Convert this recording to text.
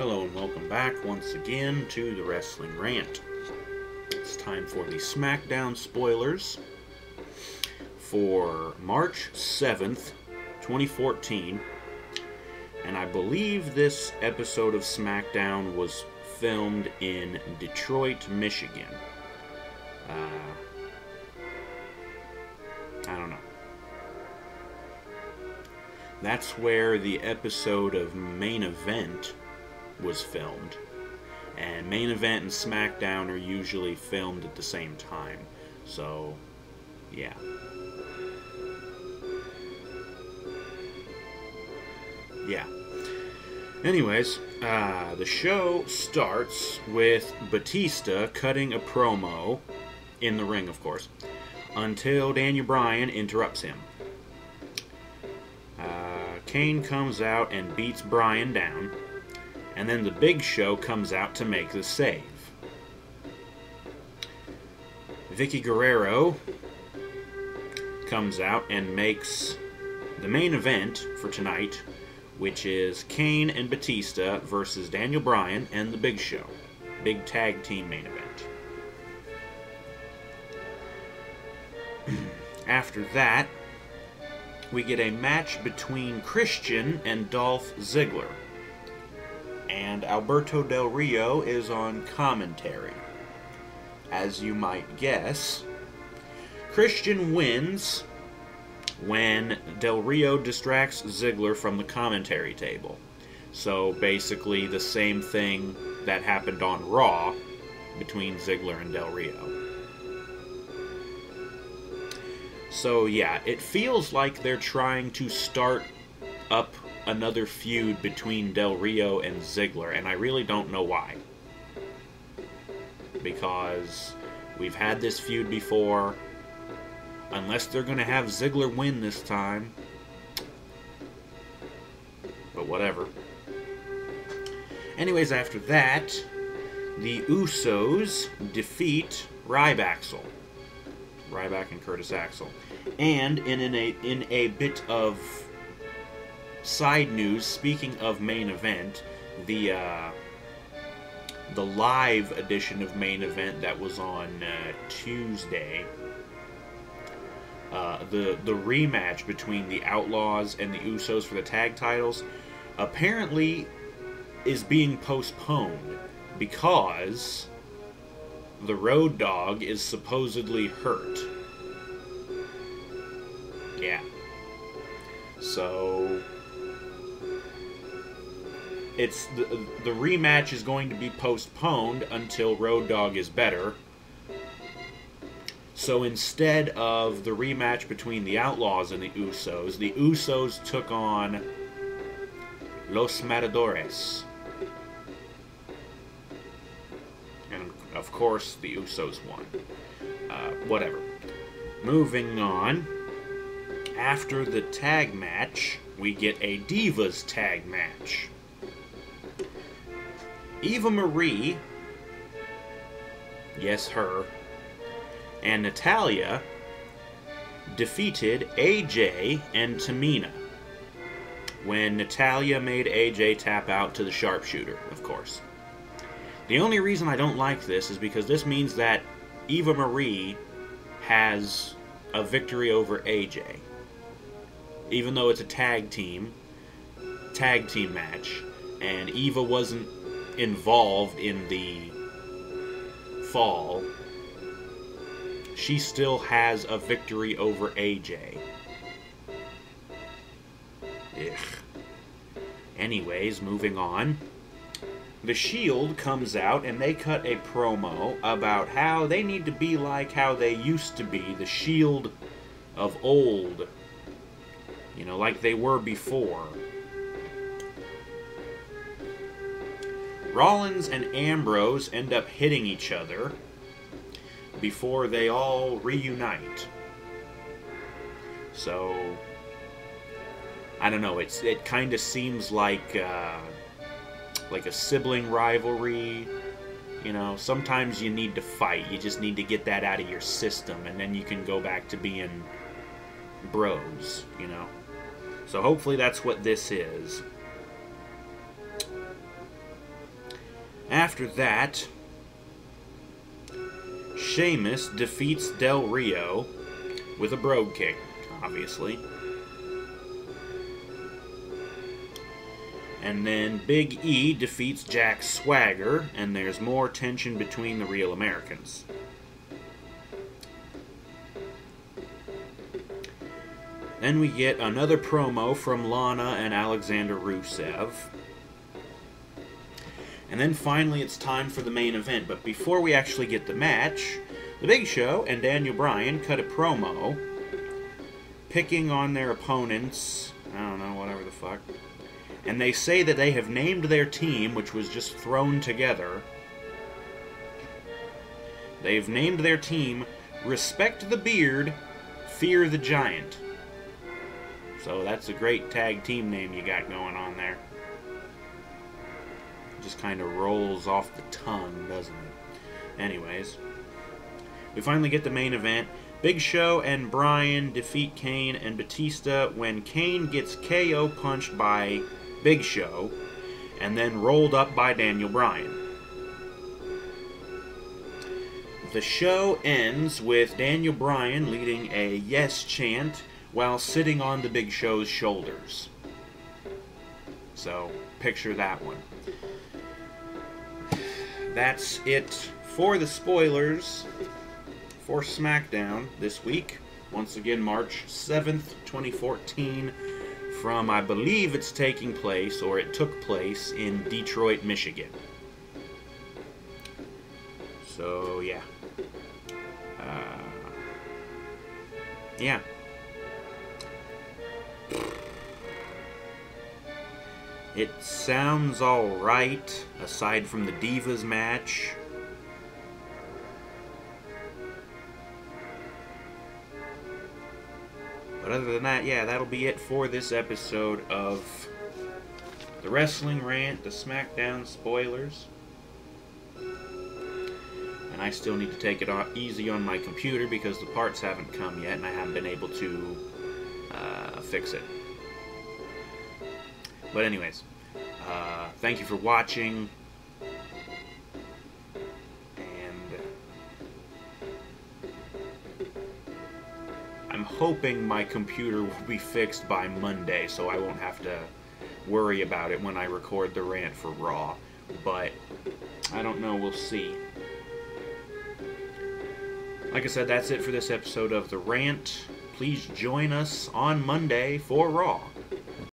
Hello and welcome back once again to the Wrestling Rant. It's time for the SmackDown spoilers for March 7th, 2014. And I believe this episode of SmackDown was filmed in Detroit, Michigan. Uh, I don't know. That's where the episode of Main Event was filmed. And Main Event and SmackDown are usually filmed at the same time. So, yeah. Yeah. Anyways, uh, the show starts with Batista cutting a promo in the ring, of course, until Daniel Bryan interrupts him. Uh, Kane comes out and beats Bryan down, and then the Big Show comes out to make the save. Vickie Guerrero comes out and makes the main event for tonight, which is Kane and Batista versus Daniel Bryan and the Big Show. Big tag team main event. After that, we get a match between Christian and Dolph Ziggler. And Alberto Del Rio is on commentary. As you might guess, Christian wins when Del Rio distracts Ziggler from the commentary table. So basically, the same thing that happened on Raw between Ziggler and Del Rio. So yeah, it feels like they're trying to start up another feud between Del Rio and Ziggler, and I really don't know why. Because we've had this feud before. Unless they're going to have Ziggler win this time. But whatever. Anyways, after that, the Usos defeat Rybaxel. Ryback and Curtis Axel. And in, in a in a bit of side news, speaking of main event, the uh, the live edition of main event that was on uh, Tuesday. Uh, the the rematch between the Outlaws and the Usos for the tag titles apparently is being postponed because the Road Dog is supposedly hurt. Yeah. So it's the, the rematch is going to be postponed until Road Dog is better. So instead of the rematch between the Outlaws and the Usos, the Usos took on Los Matadores. And of course, the Usos won. Uh, whatever. Moving on. After the tag match, we get a Divas tag match. Eva Marie, yes, her, and Natalya defeated AJ and Tamina when Natalya made AJ tap out to the sharpshooter, of course. The only reason I don't like this is because this means that Eva Marie has a victory over AJ. Even though it's a tag team, tag team match, and Eva wasn't involved in the fall, she still has a victory over AJ. Ugh. Anyways, moving on. The Shield comes out and they cut a promo about how they need to be like how they used to be, the Shield of old. You know, like they were before. Rollins and Ambrose end up hitting each other before they all reunite. So, I don't know. It's it kind of seems like uh, like a sibling rivalry. You know, sometimes you need to fight. You just need to get that out of your system, and then you can go back to being bros. You know. So hopefully that's what this is. After that, Sheamus defeats Del Rio with a brogue kick, obviously. And then Big E defeats Jack Swagger, and there's more tension between the real Americans. Then we get another promo from Lana and Alexander Rusev. And then finally it's time for the main event. But before we actually get the match, The Big Show and Daniel Bryan cut a promo picking on their opponents. I don't know, whatever the fuck. And they say that they have named their team, which was just thrown together. They've named their team Respect the Beard, Fear the Giant. So that's a great tag team name you got going on there. Just kind of rolls off the tongue, doesn't it? Anyways, we finally get the main event. Big Show and Bryan defeat Kane and Batista when Kane gets KO punched by Big Show and then rolled up by Daniel Bryan. The show ends with Daniel Bryan leading a yes chant while sitting on the Big Show's shoulders. So, picture that one. That's it for the spoilers for SmackDown this week. Once again, March 7th, 2014, from I believe it's taking place, or it took place, in Detroit, Michigan. So, yeah. Uh, yeah. It sounds alright, aside from the Divas match. But other than that, yeah, that'll be it for this episode of the Wrestling Rant, the SmackDown spoilers. And I still need to take it easy on my computer because the parts haven't come yet and I haven't been able to uh, fix it. But anyways, uh, thank you for watching. And I'm hoping my computer will be fixed by Monday so I won't have to worry about it when I record the rant for Raw. But I don't know, we'll see. Like I said, that's it for this episode of The Rant. Please join us on Monday for Raw.